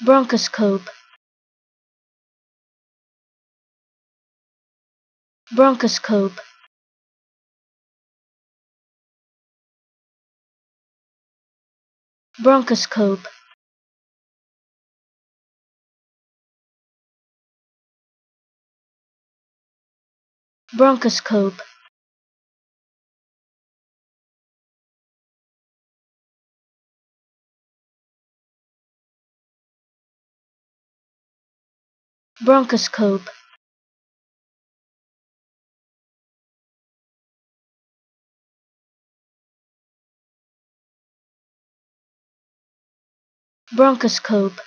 bronchoscope. Bronchoscope. Bronchoscope. Bronchoscope bronchoscope. Bronchoscope